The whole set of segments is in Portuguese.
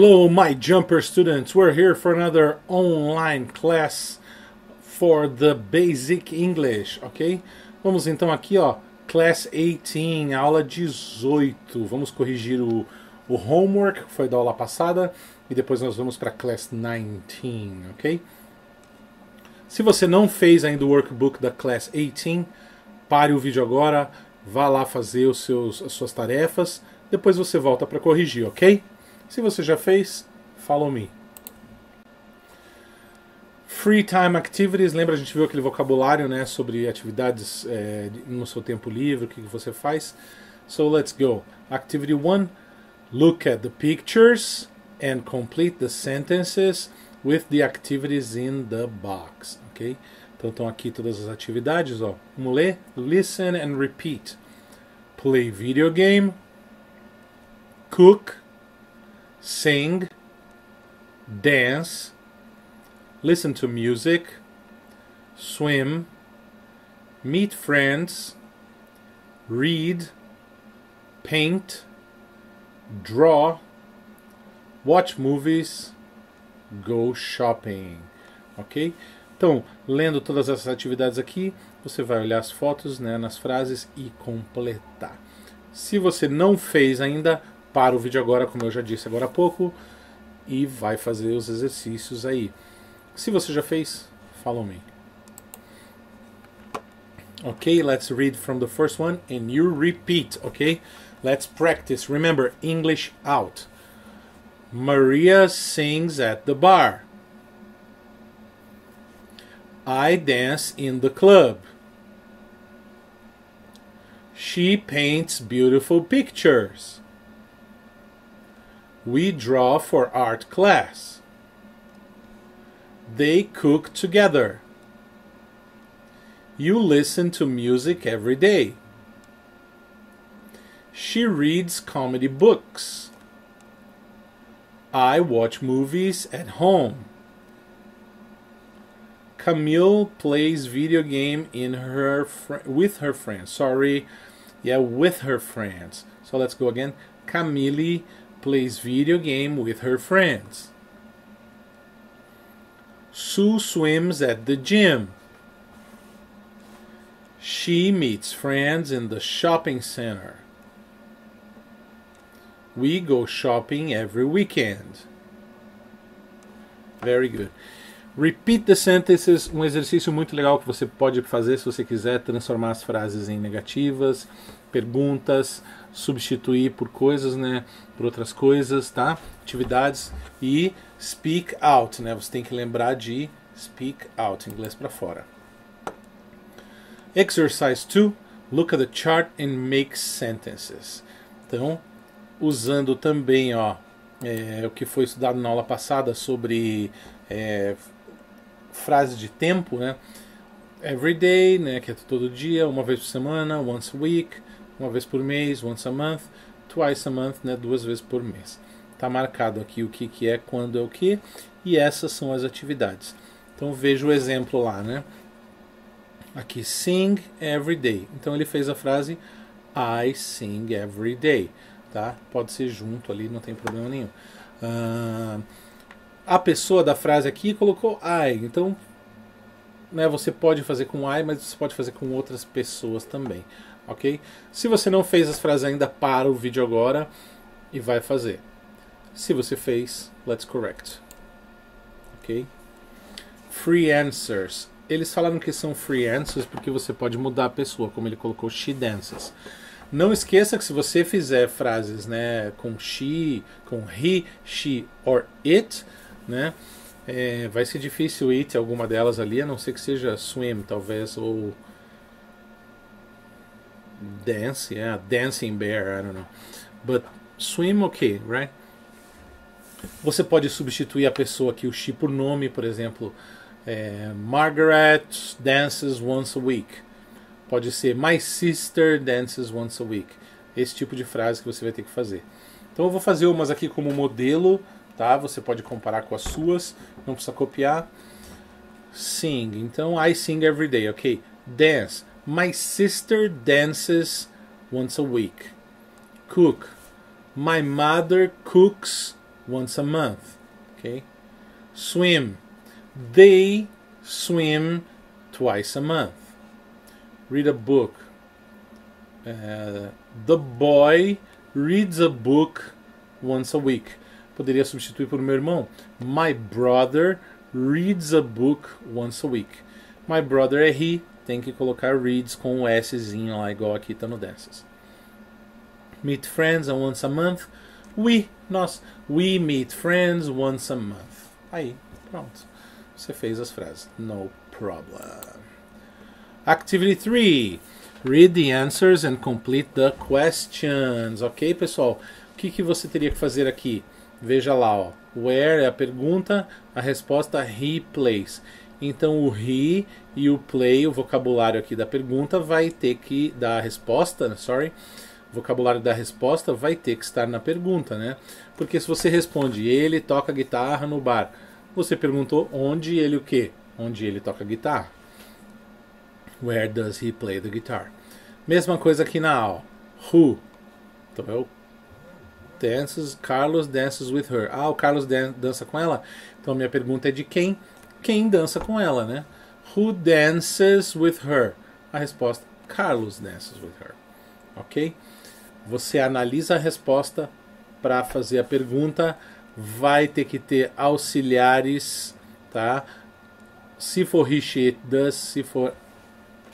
Hello, my jumper students. We're here for another online class for the basic English, ok? Vamos então aqui, ó, class 18, aula 18. Vamos corrigir o, o homework que foi da aula passada e depois nós vamos para class 19, ok? Se você não fez ainda o workbook da class 18, pare o vídeo agora, vá lá fazer os seus, as suas tarefas, depois você volta para corrigir, ok? Se você já fez, follow me. Free time activities, lembra a gente viu aquele vocabulário né, sobre atividades é, no seu tempo livre, o que, você faz? So let's go. Activity 1, look at the pictures and complete the sentences with the activities in the box, ok? Então estão aqui todas as atividades, ó. Vamos ler? Listen and repeat. Play video game. Cook sing, dance, listen to music, swim, meet friends, read, paint, draw, watch movies, go shopping. Ok? Então, lendo todas essas atividades aqui, você vai olhar as fotos né, nas frases e completar. Se você não fez ainda, para o vídeo agora, como eu já disse agora há pouco, e vai fazer os exercícios aí. Se você já fez, follow me. Okay, let's read from the first one and you repeat, okay? Let's practice. Remember, English out. Maria sings at the bar. I dance in the club. She paints beautiful pictures. We draw for art class. They cook together. You listen to music every day. She reads comedy books. I watch movies at home. Camille plays video game in her with her friends. Sorry, yeah, with her friends. So let's go again. Camille plays video game with her friends. Sue swims at the gym. She meets friends in the shopping center. We go shopping every weekend. Very good. Repeat the sentences, um exercício muito legal que você pode fazer se você quiser transformar as frases em negativas, perguntas, substituir por coisas, né, por outras coisas, tá? Atividades e speak out, né? Você tem que lembrar de speak out, inglês para fora. Exercise 2, look at the chart and make sentences. Então, usando também, ó, é, o que foi estudado na aula passada sobre é, frase de tempo, né? Every day, né, que é todo dia, uma vez por semana, once a week, uma vez por mês, once a month, twice a month, né, duas vezes por mês. Está marcado aqui o que, que é, quando é o que, e essas são as atividades. Então veja o exemplo lá, né? Aqui, sing every day. Então ele fez a frase I sing every day, tá? Pode ser junto ali, não tem problema nenhum. Uh, a pessoa da frase aqui colocou I, então né, você pode fazer com I, mas você pode fazer com outras pessoas também ok? Se você não fez as frases ainda, para o vídeo agora e vai fazer. Se você fez, let's correct. Ok? Free answers. Eles falaram que são free answers porque você pode mudar a pessoa, como ele colocou she dances. Não esqueça que se você fizer frases né, com she, com he, she or it, né, é, vai ser difícil it alguma delas ali, a não ser que seja swim, talvez, ou dance, yeah, dancing bear, I don't know. But swim, okay, right? Você pode substituir a pessoa aqui, o she, por nome, por exemplo, é, Margaret dances once a week. Pode ser My sister dances once a week. Esse tipo de frase que você vai ter que fazer. Então eu vou fazer umas aqui como modelo, tá? Você pode comparar com as suas, não precisa copiar. Sing, então I sing every day, ok? Dance. My sister dances once a week. Cook. My mother cooks once a month. Okay? Swim. They swim twice a month. Read a book. Uh, the boy reads a book once a week. Poderia substituir por meu irmão. My brother reads a book once a week. My brother é he, tem que colocar reads com o Szinho lá, igual aqui tá no Dances. Meet friends once a month. We, nós, we meet friends once a month. Aí, pronto. Você fez as frases. No problem. Activity 3. Read the answers and complete the questions. Ok, pessoal? O que, que você teria que fazer aqui? Veja lá, ó. Where é a pergunta, a resposta he plays. Então o he e o play, o vocabulário aqui da pergunta, vai ter que dar a resposta, sorry, o vocabulário da resposta vai ter que estar na pergunta, né? Porque se você responde ele toca guitarra no bar, você perguntou onde ele o quê? Onde ele toca guitarra. Where does he play the guitar? Mesma coisa aqui na A. Who? Então é o dances, Carlos dances with her. Ah, o Carlos dan dança com ela? Então minha pergunta é de quem? Quem dança com ela, né? Who dances with her? A resposta: Carlos dances with her. Ok? Você analisa a resposta para fazer a pergunta. Vai ter que ter auxiliares, tá? Se for he, she, it, does. Se for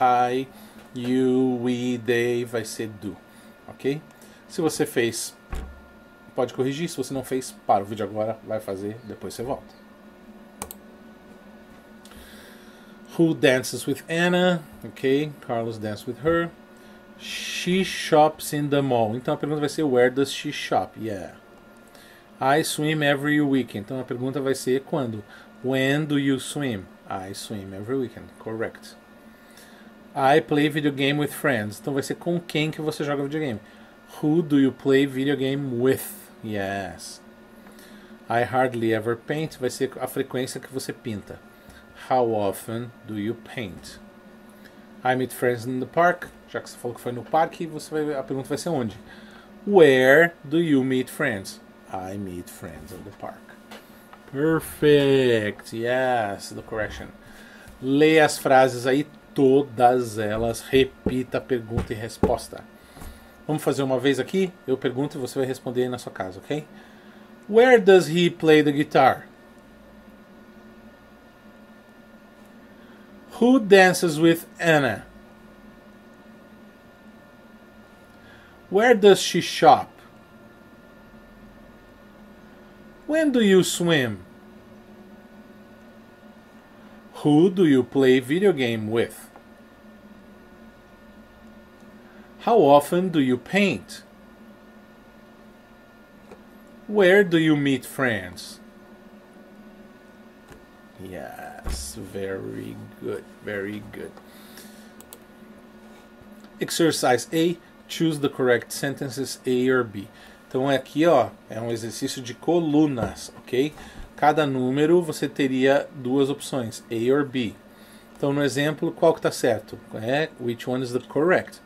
I, you, we, they, vai ser do. Ok? Se você fez, pode corrigir. Se você não fez, para o vídeo agora, vai fazer, depois você volta. Who dances with Anna? Ok, Carlos dances with her. She shops in the mall. Então a pergunta vai ser Where does she shop? Yeah. I swim every weekend. Então a pergunta vai ser quando? When do you swim? I swim every weekend. Correct. I play video game with friends. Então vai ser com quem que você joga videogame. Who do you play video game with? Yes. I hardly ever paint vai ser a frequência que você pinta. How often do you paint? I meet friends in the park. Já que você falou que foi no parque, você vai, a pergunta vai ser onde? Where do you meet friends? I meet friends in the park. Perfect. Yes, the correction. Leia as frases aí todas elas, repita a pergunta e resposta. Vamos fazer uma vez aqui? Eu pergunto e você vai responder aí na sua casa, ok? Where does he play the guitar? Who dances with Anna? Where does she shop? When do you swim? Who do you play video game with? How often do you paint? Where do you meet friends? Yes, very good, very good. Exercise A, choose the correct sentences A or B. Então aqui, ó, é um exercício de colunas, ok? Cada número você teria duas opções, A or B. Então no exemplo, qual que está certo? É which one is the correct?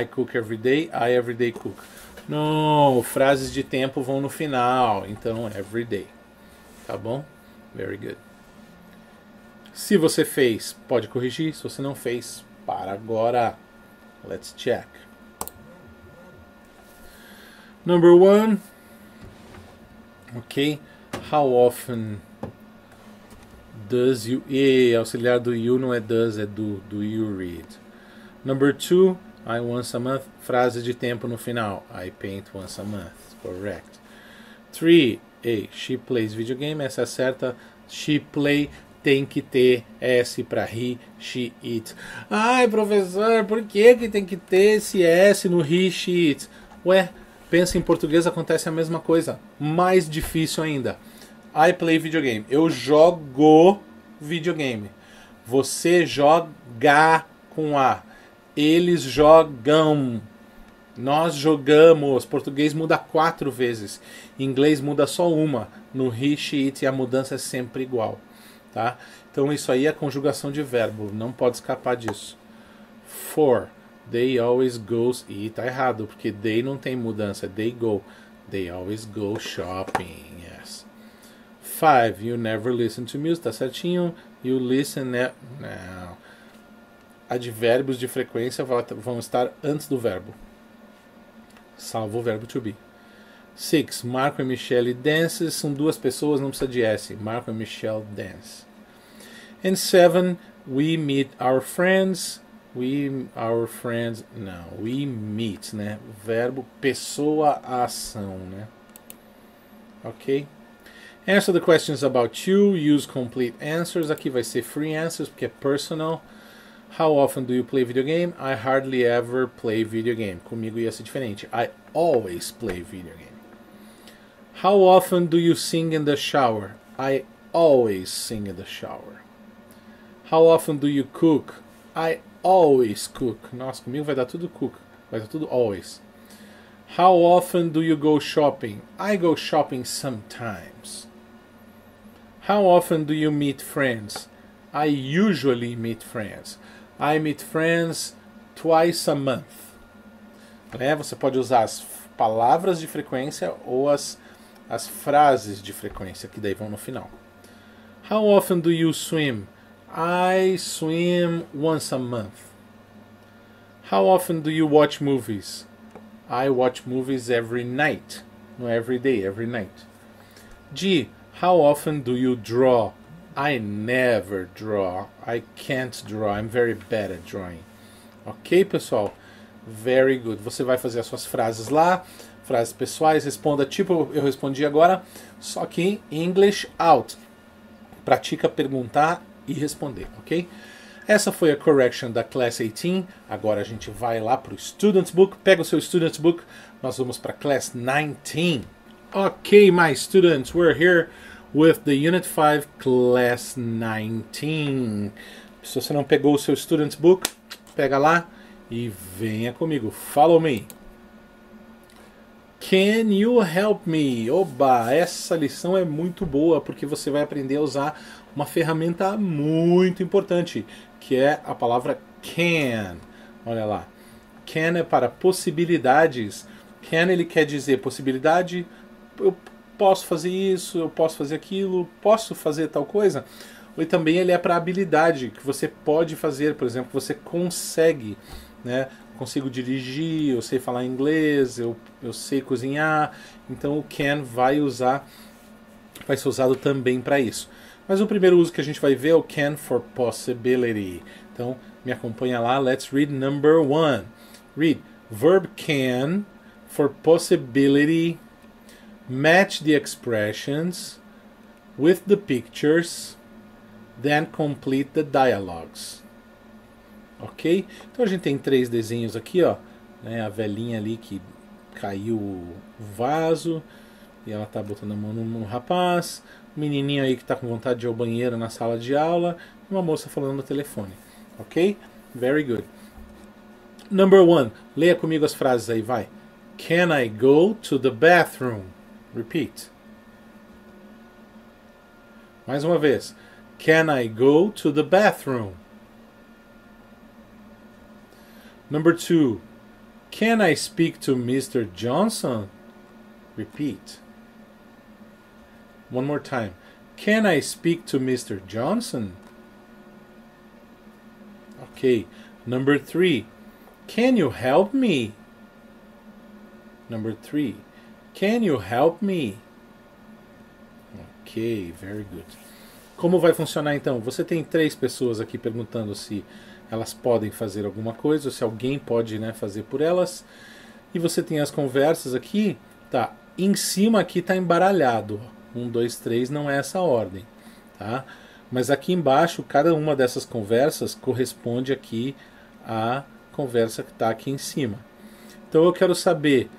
I cook every day, I every day cook. Não, frases de tempo vão no final, então every day. Tá bom? Very good. Se você fez, pode corrigir. Se você não fez, para agora. Let's check. Number one. Ok. How often does you. E auxiliar do you não é does, é do. Do you read? Number two. I once a month. Frase de tempo no final. I paint once a month. Correct. Three. A. She plays video game. Essa é certa. She play tem que ter S para he, she, it. Ai, professor, por que, que tem que ter esse S no he, she, it? Ué, pensa em português, acontece a mesma coisa. Mais difícil ainda. I play videogame. Eu jogo videogame. Você joga com A. Eles jogam. Nós jogamos. Português muda quatro vezes. Inglês muda só uma. No he, she, it a mudança é sempre igual. Tá? Então isso aí é conjugação de verbo. Não pode escapar disso. For. They always goes. E tá errado, porque they não tem mudança. They go. They always go shopping. Yes. Five, you never listen to music, tá certinho. You listen, não. Advérbios de frequência vão estar antes do verbo, salvo o verbo to be. Six, Marco e Michelle dances, são duas pessoas, não precisa de S. Marco e Michelle dance. And seven, we meet our friends. We, our friends, não, we meet, né? Verbo, pessoa, ação, né? Ok? Answer the questions about you, use complete answers. Aqui vai ser free answers porque é personal. How often do you play video game? I hardly ever play video game. Comigo ia ser diferente. I always play video game. How often do you sing in the shower? I always sing in the shower. How often do you cook? I always cook. Nossa, comigo vai dar tudo cook. Vai dar tudo always. How often do you go shopping? I go shopping sometimes. How often do you meet friends? I usually meet friends. I meet friends twice a month. Né? Você pode usar as palavras de frequência ou as, as frases de frequência que daí vão no final. How often do you swim? I swim once a month. How often do you watch movies? I watch movies every night. No every day, every night. G. How often do you draw? I never draw. I can't draw. I'm very bad at drawing. Ok, pessoal? Very good. Você vai fazer as suas frases lá, frases pessoais, responda tipo eu respondi agora, só que English out. Pratica perguntar e responder, ok? Essa foi a correction da Class 18. Agora a gente vai lá para o Student's Book. Pega o seu Student's Book. Nós vamos para Class 19. Ok, my students, we're here with the Unit 5 Class 19. Se você não pegou o seu Student's Book, pega lá e venha comigo. Follow me. Can you help me? Oba, essa lição é muito boa porque você vai aprender a usar uma ferramenta muito importante, que é a palavra can. Olha lá. Can é para possibilidades. Can ele quer dizer possibilidade, eu posso fazer isso, eu posso fazer aquilo, posso fazer tal coisa. E também ele é para habilidade, que você pode fazer, por exemplo, você consegue, né? Consigo dirigir, eu sei falar inglês, eu, eu sei cozinhar. Então o can vai usar, vai ser usado também para isso. Mas o primeiro uso que a gente vai ver é o can for possibility. Então, me acompanha lá. Let's read number one. Read. Verb can for possibility match the expressions with the pictures, then complete the dialogues. Ok? Então a gente tem três desenhos aqui, ó. Né? A velhinha ali que caiu o vaso e ela tá botando a mão no, no rapaz um menininho aí que está com vontade de ir ao banheiro na sala de aula, e uma moça falando no telefone. Ok? Very good. Number one. Leia comigo as frases aí, vai. Can I go to the bathroom? Repeat. Mais uma vez. Can I go to the bathroom? Number two. Can I speak to Mr. Johnson? Repeat. One more time. Can I speak to Mr. Johnson? Okay. Number three. Can you help me? Number three. Can you help me? Ok, very good. Como vai funcionar então? Você tem três pessoas aqui perguntando se elas podem fazer alguma coisa, ou se alguém pode né, fazer por elas. E você tem as conversas aqui, tá? Em cima aqui está embaralhado. 1, 2, 3 não é essa ordem, tá? Mas aqui embaixo, cada uma dessas conversas corresponde aqui à conversa que está aqui em cima. Então eu quero saber,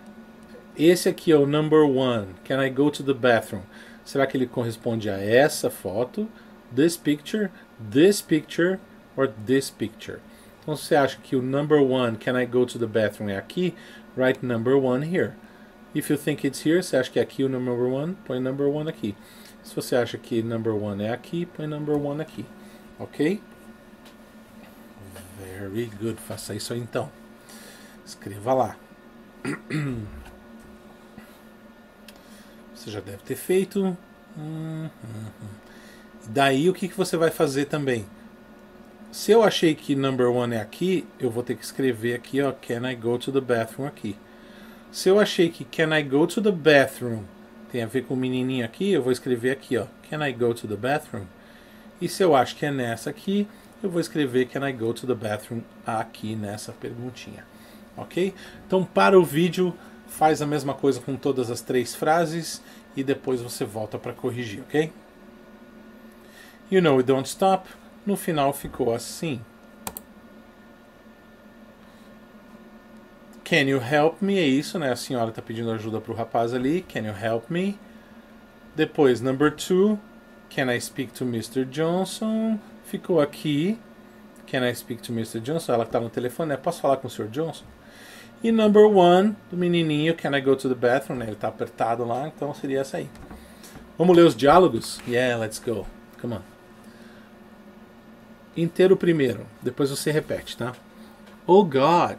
esse aqui é o number one, can I go to the bathroom? Será que ele corresponde a essa foto, this picture, this picture or this picture? Então se você acha que o number one, can I go to the bathroom é aqui, write number one here. If you think it's here, você acha que é aqui o number one, põe number one aqui. Se você acha que number one é aqui, põe number one aqui. Ok? Very good. Faça isso então. Escreva lá. Você já deve ter feito. Hum, hum, hum. Daí o que, que você vai fazer também? Se eu achei que number one é aqui, eu vou ter que escrever aqui, ó, can I go to the bathroom aqui. Se eu achei que can I go to the bathroom tem a ver com o menininho aqui, eu vou escrever aqui, ó, can I go to the bathroom? E se eu acho que é nessa aqui, eu vou escrever can I go to the bathroom aqui nessa perguntinha. OK? Então, para o vídeo, faz a mesma coisa com todas as três frases e depois você volta para corrigir, OK? You know it don't stop. No final ficou assim. Can you help me? É isso, né? A senhora está pedindo ajuda para o rapaz ali. Can you help me? Depois, number two. Can I speak to Mr. Johnson? Ficou aqui. Can I speak to Mr. Johnson? Ela está no telefone, né? Posso falar com o Sr. Johnson? E number one, do menininho, Can I go to the bathroom? Né? Ele está apertado lá, então seria essa aí. Vamos ler os diálogos? Yeah, let's go. Come on inteiro primeiro, depois você repete, tá? Oh God,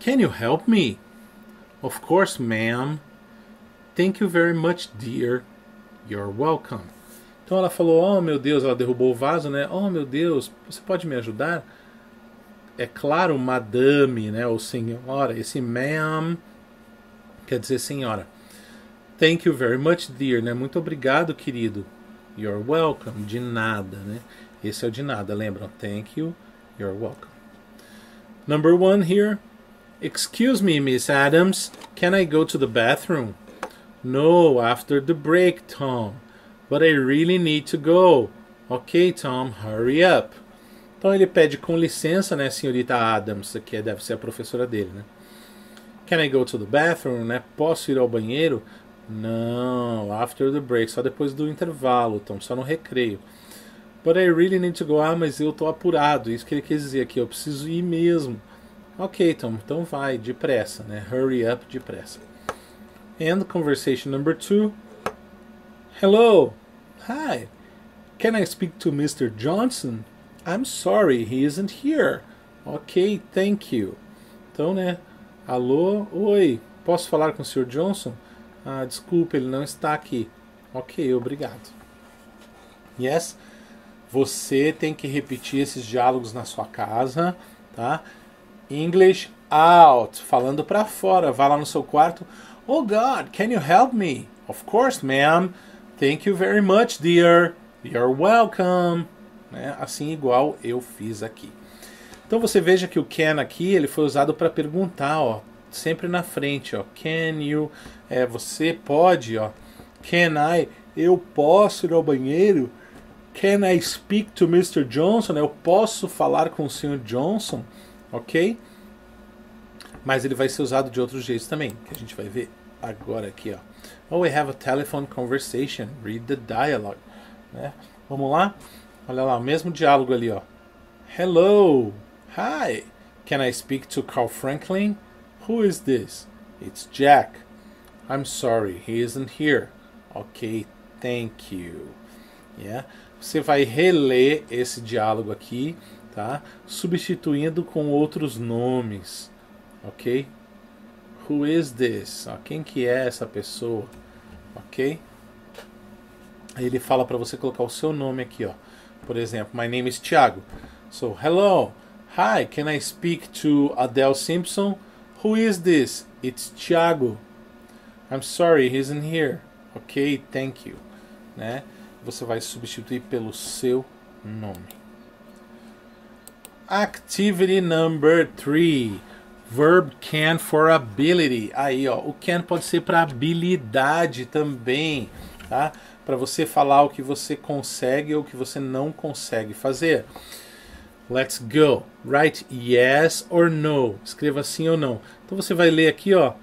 can you help me? Of course, ma'am. Thank you very much, dear. You're welcome. Então ela falou: Oh meu Deus, ela derrubou o vaso, né? Oh meu Deus, você pode me ajudar? É claro, madame, né? Ou senhora. Esse ma'am quer dizer senhora. Thank you very much, dear, né? Muito obrigado, querido. You're welcome. De nada, né? Esse é o de nada, lembram? Thank you, you're welcome. Number one here. Excuse me, Miss Adams, can I go to the bathroom? No, after the break, Tom. But I really need to go. Ok, Tom, hurry up. Então ele pede com licença, né, senhorita Adams, que deve ser a professora dele, né? Can I go to the bathroom, né? Posso ir ao banheiro? Não, after the break, só depois do intervalo, Tom, só no recreio. But I really need to go. Ah, mas eu tô apurado. Isso que ele quis dizer aqui. Eu preciso ir mesmo. Ok, Tom. Então vai, depressa, né? Hurry up, depressa. And conversation number two. Hello. Hi. Can I speak to Mr. Johnson? I'm sorry, he isn't here. Ok, thank you. Então, né? Alô, oi. Posso falar com o Sr. Johnson? Ah, desculpa, ele não está aqui. Ok, obrigado. Yes. Você tem que repetir esses diálogos na sua casa, tá? English out, falando para fora. Vá lá no seu quarto. Oh God, can you help me? Of course, ma'am. Thank you very much, dear. You're welcome. Né? Assim igual eu fiz aqui. Então você veja que o can aqui ele foi usado para perguntar, ó, sempre na frente, ó. Can you? É, você pode, ó. Can I? Eu posso ir ao banheiro? Can I speak to Mr. Johnson? Eu posso falar com o Sr. Johnson, ok? Mas ele vai ser usado de outros jeitos também, que a gente vai ver agora aqui, ó. Oh, we have a telephone conversation. Read the dialogue. Né? Vamos lá? Olha lá, o mesmo diálogo ali, ó. Hello. Hi. Can I speak to Carl Franklin? Who is this? It's Jack. I'm sorry, he isn't here. Okay, thank you. Yeah. Você vai reler esse diálogo aqui, tá? Substituindo com outros nomes, ok? Who is this? Ó, quem que é essa pessoa, ok? Aí ele fala para você colocar o seu nome aqui, ó. Por exemplo, my name is Thiago. So, hello, hi, can I speak to Adele Simpson? Who is this? It's Thiago. I'm sorry, he isn't here. Ok, thank you. Né? você vai substituir pelo seu nome. Activity number 3. Verb can for ability. Aí, ó, o can pode ser para habilidade também, tá? Para você falar o que você consegue ou o que você não consegue fazer. Let's go. Write yes or no. Escreva sim ou não. Então você vai ler aqui, ó.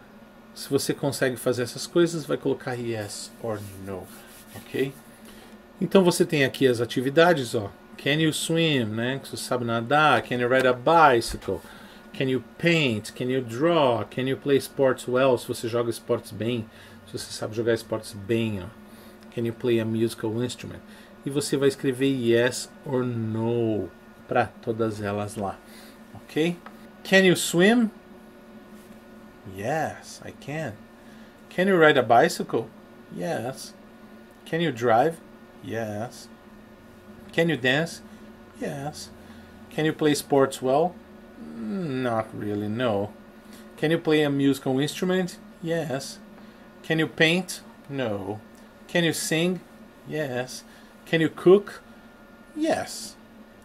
Se você consegue fazer essas coisas, vai colocar yes or no, ok? Então você tem aqui as atividades, ó. Can you swim, né? Que você sabe nadar. Can you ride a bicycle? Can you paint? Can you draw? Can you play sports well? Se você joga esportes bem. Se você sabe jogar esportes bem, ó. Can you play a musical instrument? E você vai escrever yes or no para todas elas lá. Ok? Can you swim? Yes, I can. Can you ride a bicycle? Yes. Can you drive? Yes. Can you dance? Yes. Can you play sports well? Not really, no. Can you play a musical instrument? Yes. Can you paint? No. Can you sing? Yes. Can you cook? Yes.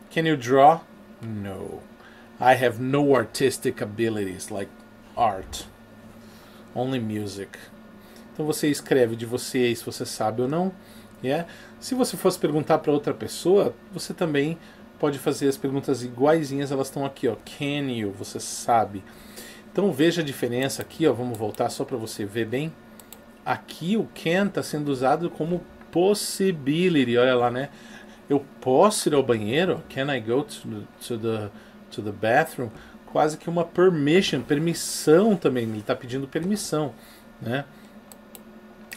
Can you draw? No. I have no artistic abilities like art. Only music. Então você escreve de você se você sabe ou não. Yeah? Se você fosse perguntar para outra pessoa, você também pode fazer as perguntas iguaizinhas, elas estão aqui, ó. Can you? Você sabe. Então veja a diferença aqui, ó. Vamos voltar só para você ver bem. Aqui o can está sendo usado como possibility, olha lá, né? Eu posso ir ao banheiro? Can I go to the, to the, to the bathroom? Quase que uma permission, permissão também. Ele está pedindo permissão, né?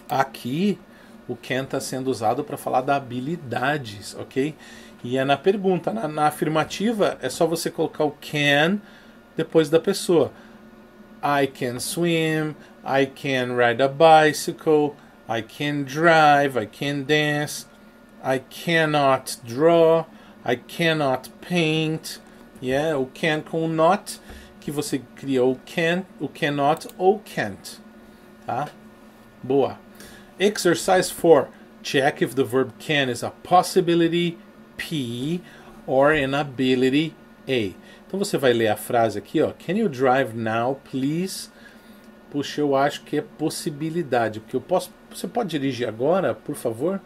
Aqui o can está sendo usado para falar da habilidades, ok? E é na pergunta, na, na, afirmativa é só você colocar o can depois da pessoa. I can swim, I can ride a bicycle, I can drive, I can dance, I cannot draw, I cannot paint. Yeah, o can com not, que você criou o can, o cannot ou can't. Tá? Boa. Exercise 4. Check if the verb can is a possibility P or an ability A. Então você vai ler a frase aqui, ó. Can you drive now, please? Puxa, eu acho que é possibilidade, porque eu posso. Você pode dirigir agora, por favor?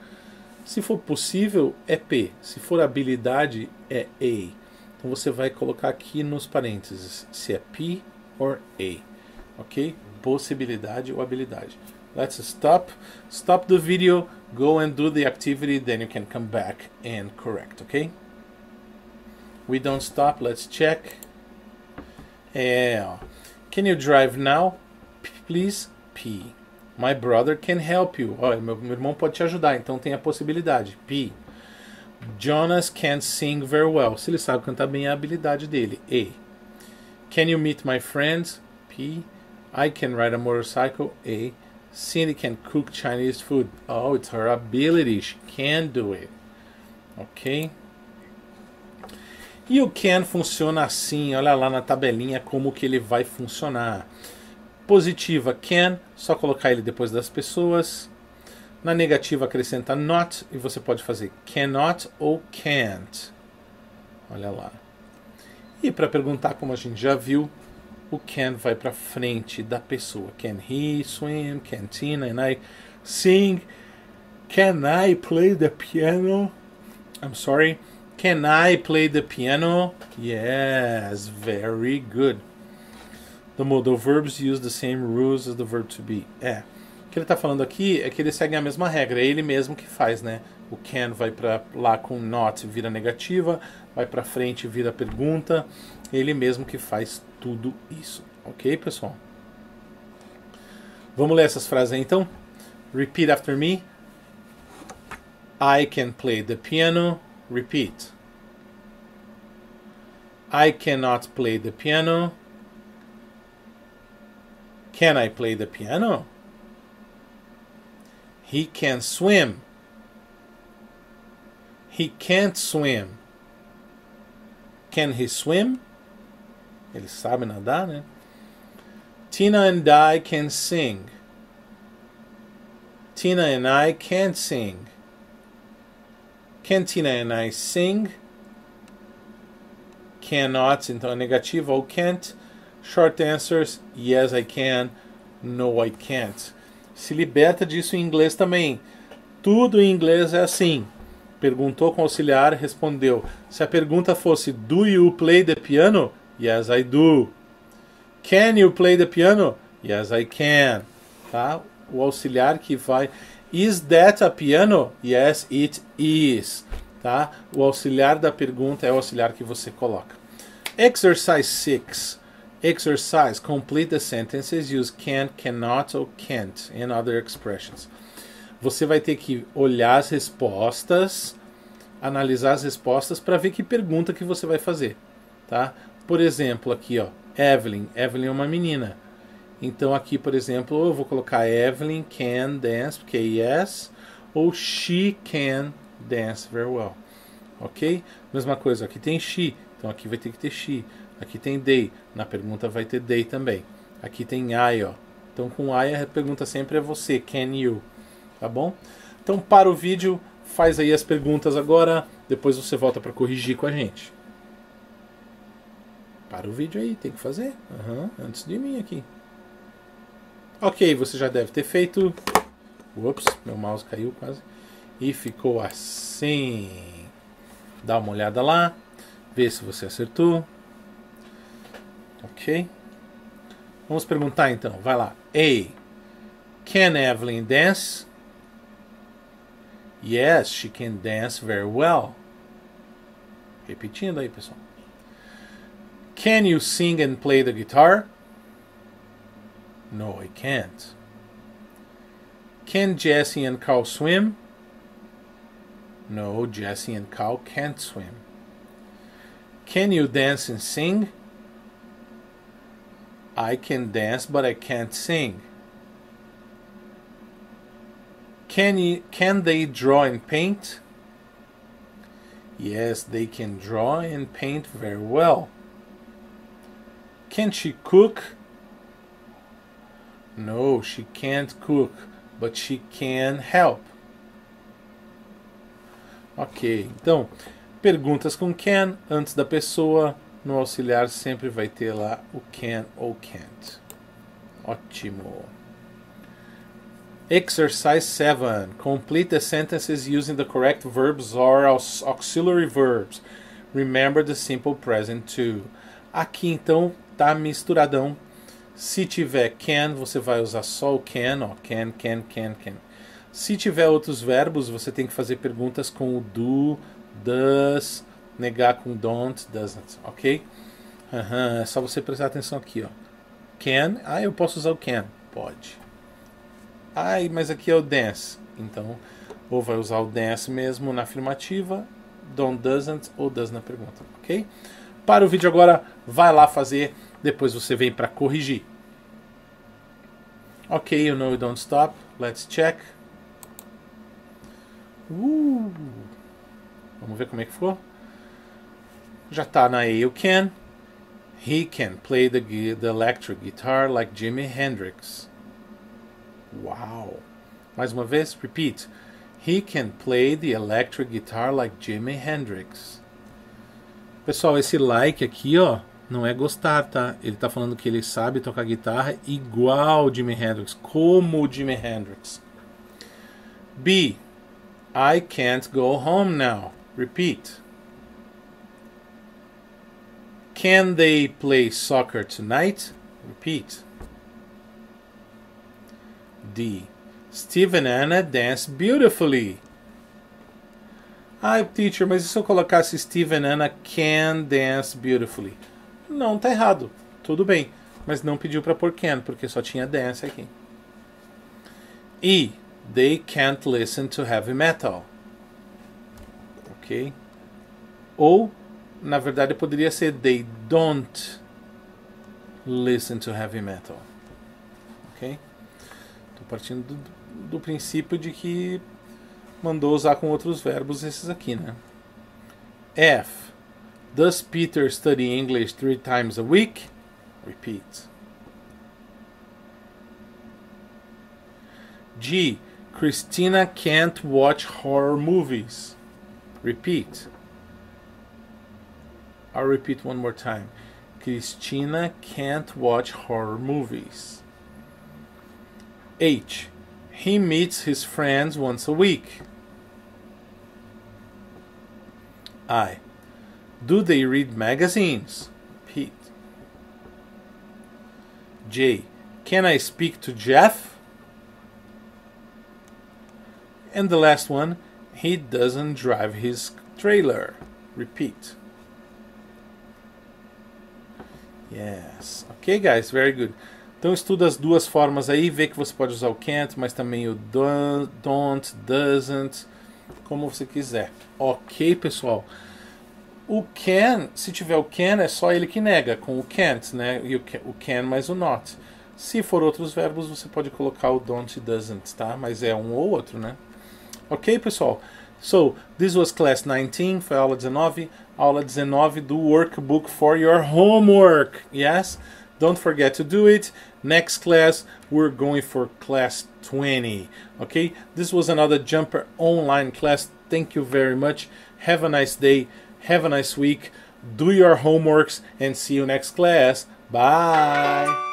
Se for possível, é P. Se for habilidade, é A. Então você vai colocar aqui nos parênteses se é P or A. Ok? Possibilidade ou habilidade. let's stop stop the video go and do the activity then you can come back and correct okay we don't stop. Let's check. Yeah. Can you drive now? P please? P. My brother can help you. Olha meu, meu irmão pode te ajudar então tem a possibilidade. P. Jonas can't sing very well. Se ele sabe cantar bem é a habilidade dele. A. Can you meet my friends? P. I can ride a motorcycle. A. Cindy can cook Chinese food. Oh, it's her ability. She can do it. Ok? E o can funciona assim. Olha lá na tabelinha como que ele vai funcionar. Positiva can, só colocar ele depois das pessoas. Na negativa acrescenta not e você pode fazer cannot ou can't. Olha lá. E para perguntar, como a gente já viu, o can vai para frente da pessoa. Can he swim? Can Tina and I sing? Can I play the piano? I'm sorry. Can I play the piano? Yes, very good. The modal verbs use the same rules as the verb to be. É. O que ele está falando aqui é que eles seguem a mesma regra. É ele mesmo que faz, né? O can vai para lá com not, vira negativa, vai para frente, vira pergunta. Ele mesmo que faz tudo isso. Ok, pessoal? Vamos ler essas frases aí então? Repeat after me. I can play the piano. Repeat. I cannot play the piano. Can I play the piano? He can swim. He can't swim. Can he swim? Ele sabe nadar, né? Tina and I can sing. Tina and I can't sing. Can Tina and I sing? Cannot, então é negativo ou can't. Short answers: yes, I can. No, I can't. Se liberta disso em inglês também. Tudo em inglês é assim. Perguntou com auxiliar, respondeu. Se a pergunta fosse Do you play the piano? Yes, I do. Can you play the piano? Yes, I can. Tá? O auxiliar que vai. Is that a piano? Yes, it is. Tá? O auxiliar da pergunta é o auxiliar que você coloca. Exercise 6. Exercise. Complete the sentences. Use can, cannot ou can't and other expressions. Você vai ter que olhar as respostas, analisar as respostas para ver que pergunta que você vai fazer, tá? Por exemplo, aqui, ó, Evelyn. Evelyn é uma menina. Então aqui, por exemplo, eu vou colocar Evelyn can dance, porque é yes, ou she can dance very well. Ok? Mesma coisa, aqui tem she, então aqui vai ter que ter she. Aqui tem they, na pergunta vai ter they também. Aqui tem I, ó. Então com I a pergunta sempre é você, can you, tá bom? Então para o vídeo, faz aí as perguntas agora, depois você volta para corrigir com a gente. Para o vídeo aí, tem que fazer. Uhum, antes de mim aqui. Ok, você já deve ter feito. Ups, meu mouse caiu quase. E ficou assim. Dá uma olhada lá. Vê se você acertou. Ok. Vamos perguntar então. Vai lá. A. Can Evelyn dance? Yes, she can dance very well. Repetindo aí, pessoal. Can you sing and play the guitar? No, I can't. Can Jesse and Carl swim? No, Jesse and Carl can't swim. Can you dance and sing? I can dance, but I can't sing. Can, you, can they draw and paint? Yes, they can draw and paint very well. Can she cook? No, she can't cook, but she can help. Ok, então, perguntas com can antes da pessoa. No auxiliar sempre vai ter lá o can ou can't. Ótimo. Exercise 7. Complete the sentences using the correct verbs or auxiliary verbs. Remember the simple present too. Aqui então tá misturadão. Se tiver can, você vai usar só o can, ó, can, can, can, can. Se tiver outros verbos, você tem que fazer perguntas com o do, does, negar com don't, doesn't, ok? Uhum, é só você prestar atenção aqui, ó. Can, ah, eu posso usar o can, pode. Ah, mas aqui é o dance, então ou vai usar o dance mesmo na afirmativa, don't, doesn't ou does na pergunta, ok? Para o vídeo agora, vai lá fazer, depois você vem para corrigir. Ok, you know you don't stop. Let's check. Uh, vamos ver como é que ficou. Já está na A, you can. He can play the, the electric guitar like Jimi Hendrix. Wow. Mais uma vez, repeat. He can play the electric guitar like Jimi Hendrix. Pessoal, esse like aqui, ó, não é gostar, tá? Ele tá falando que ele sabe tocar guitarra igual Jimi Hendrix, como Jimi Hendrix. B. I can't go home now. Repeat. Can they play soccer tonight? Repeat. D. Steve and Anna dance beautifully. Ah, teacher, mas e se eu colocasse Steve and Anna can dance beautifully? Não, tá errado. Tudo bem. Mas não pediu para pôr can, porque só tinha dance aqui. E. They can't listen to heavy metal. Ok? Ou, na verdade, poderia ser They don't listen to heavy metal. Ok? Estou partindo do, do princípio de que mandou usar com outros verbos esses aqui, né? F. Does Peter study English three times a week? Repeat. G. Christina can't watch horror movies. Repeat. I'll repeat one more time. Christina can't watch horror movies. H. He meets his friends once a week. I. Do they read magazines? Pete. J. Can I speak to Jeff? And the last one, he doesn't drive his trailer. Repeat. Yes. Okay, guys, very good. Então estuda as duas formas aí, vê que você pode usar o can't, mas também o don't, doesn't, como você quiser. Ok, pessoal? O can, se tiver o can, é só ele que nega, com o can't, né? E o can, mais o not. Se for outros verbos, você pode colocar o don't e doesn't, tá? Mas é um ou outro, né? Ok, pessoal? So, this was class 19, foi aula 19. Aula 19 do workbook for your homework. Yes? Don't forget to do it. Next class, we're going for class 20. Okay? This was another Jumper online class. Thank you very much. Have a nice day. Have a nice week. Do your homeworks and see you next class. Bye.